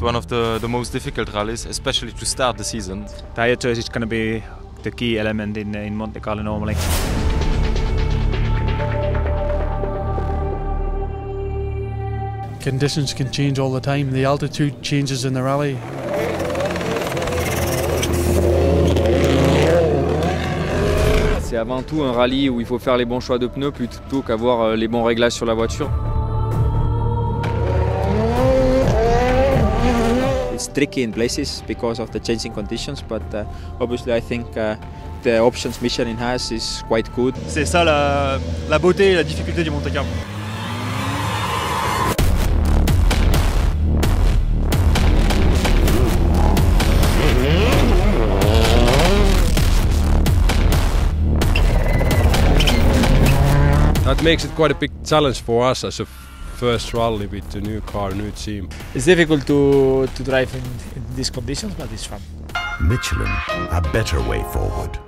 one of the, the most difficult rallies, especially to start the season. Tire choice is going to be the key element in, in Monte Carlo normally. Conditions can change all the time. The altitude changes in the rally. C'est avant tout un rallye où il faut faire les bons choix de pneus plutôt qu'avoir euh, les bons réglages sur la voiture. Tricky in places because of the changing conditions, but uh, obviously I think uh, the options Michelin has is quite good. C'est ça la, la beauté et la difficulté du Monte Carlo. That makes it quite a big challenge for us as a first rally with the new car, new team. It's difficult to, to drive in, in these conditions, but it's fun. Michelin, a better way forward.